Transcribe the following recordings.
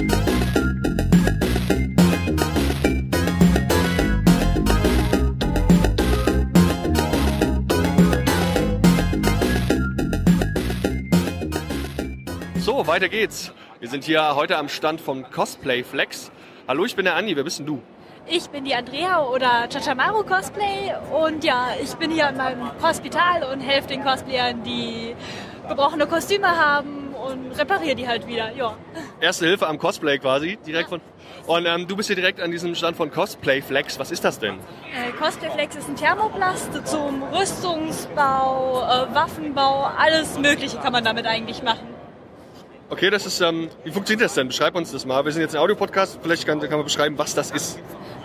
So, weiter geht's. Wir sind hier heute am Stand von Cosplay Flex. Hallo, ich bin der Andi. Wer bist denn du? Ich bin die Andrea oder Chachamaru Cosplay und ja, ich bin hier in meinem Hospital und helfe den Cosplayern, die gebrochene Kostüme haben und repariere die halt wieder. Ja. Erste Hilfe am Cosplay quasi, direkt von. Und ähm, du bist hier direkt an diesem Stand von Cosplay Flex. Was ist das denn? Äh, Cosplay Flex ist ein Thermoplast zum Rüstungsbau, äh, Waffenbau, alles Mögliche kann man damit eigentlich machen. Okay, das ist, ähm, wie funktioniert das denn? Beschreib uns das mal. Wir sind jetzt ein Audiopodcast, vielleicht kann, kann man beschreiben, was das ist.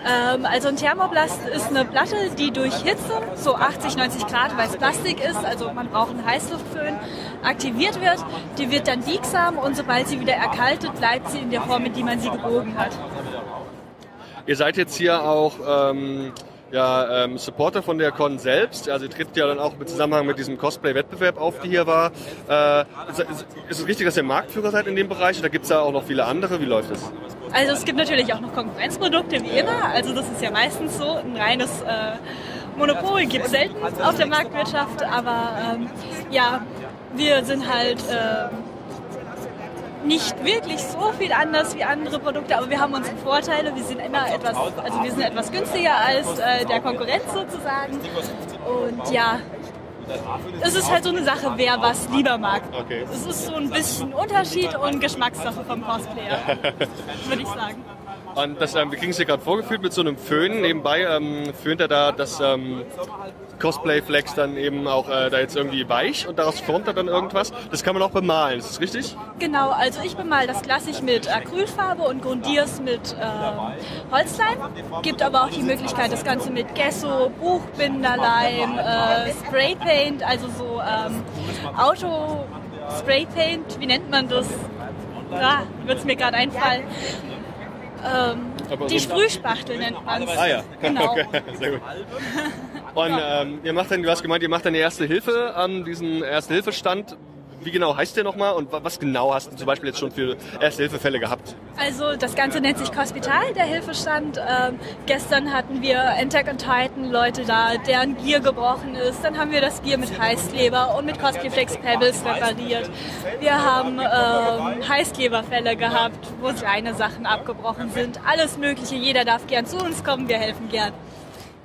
Ähm, also ein Thermoplast ist eine Platte, die durch Hitze, so 80, 90 Grad, weil es Plastik ist, also man braucht einen Heißluftföhn, aktiviert wird. Die wird dann biegsam und sobald sie wieder erkaltet, bleibt sie in der Form, in die man sie gebogen hat. Ihr seid jetzt hier auch ähm, ja, ähm, Supporter von der Con selbst. Also ihr tritt ja dann auch im Zusammenhang mit diesem Cosplay-Wettbewerb auf, die hier war. Äh, ist, ist, ist es richtig, dass ihr Marktführer seid in dem Bereich oder gibt es da auch noch viele andere? Wie läuft es? Also es gibt natürlich auch noch Konkurrenzprodukte wie immer. Also das ist ja meistens so. Ein reines äh, Monopol gibt es selten auf der Marktwirtschaft. Aber ähm, ja, wir sind halt äh, nicht wirklich so viel anders wie andere Produkte, aber wir haben unsere Vorteile. Wir sind immer etwas, also wir sind etwas günstiger als äh, der Konkurrenz sozusagen. Und ja, es ist halt so eine Sache, wer was lieber mag. Okay. Es ist so ein bisschen Unterschied und Geschmackssache vom Cosplayer, würde ich sagen. Und das, ähm, wir kriegen es hier gerade vorgeführt mit so einem Föhn. Nebenbei ähm, föhnt er da das ähm, Cosplay Flex dann eben auch äh, da jetzt irgendwie weich und daraus formt er dann irgendwas. Das kann man auch bemalen, ist das richtig? Genau, also ich bemal das klassisch mit Acrylfarbe und grundier's mit ähm, Holzleim. Gibt aber auch die Möglichkeit, das Ganze mit Gesso, Buchbinderleim, äh, Spraypaint, also so ähm, Auto Spraypaint, wie nennt man das? Ah, wird es mir gerade einfallen. Ähm, die so- Sprühspachtel nennt man es. Ah ja, Genau. okay, sehr gut. Und ähm, ihr macht dann, du hast gemeint, ihr macht dann Erste Hilfe an diesen Erste-Hilfe-Stand. Wie genau heißt der nochmal und wa- was genau hast du zum Beispiel jetzt schon für Erste-Hilfe-Fälle gehabt? Also das Ganze nennt sich Hospital, der Hilfestand. Ähm, gestern hatten wir Attack on Titan Leute da, deren Gier gebrochen ist. Dann haben wir das Gier mit Heißkleber und mit Cosplayflex Pebbles repariert. Wir haben ähm, Heißkleberfälle gehabt, wo kleine Sachen abgebrochen sind. Alles Mögliche. Jeder darf gern zu uns kommen. Wir helfen gern.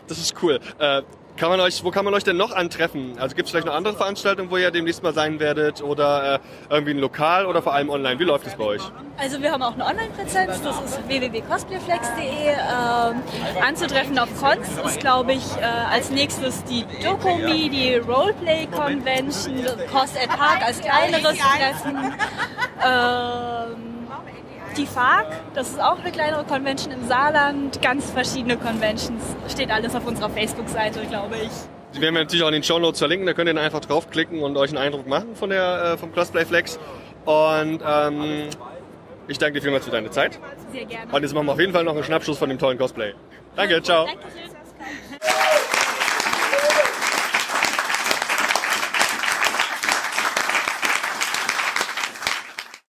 Das ist cool. Äh, kann man euch, wo kann man euch denn noch antreffen? Also gibt es vielleicht noch andere Veranstaltungen, wo ihr demnächst mal sein werdet oder äh, irgendwie ein Lokal oder vor allem online? Wie läuft es bei euch? Also wir haben auch eine Online-Präsenz, das ist www.cosplayflex.de. Ähm, anzutreffen auf Cons ist, glaube ich, äh, als nächstes die Dokomi, die Roleplay Convention, Cost at Park als kleineres Treffen. Ähm, die FARC, das ist auch eine kleinere Convention im Saarland, ganz verschiedene Conventions. Steht alles auf unserer Facebook-Seite, glaube ich. Die werden wir natürlich auch in den Show Notes verlinken, da könnt ihr dann einfach draufklicken und euch einen Eindruck machen von der, äh, vom Cosplay Flex. Und ähm, ich danke dir vielmals für deine Zeit. Sehr gerne. Und jetzt machen wir auf jeden Fall noch einen Schnappschuss von dem tollen Cosplay. Danke, ciao. Dankeschön.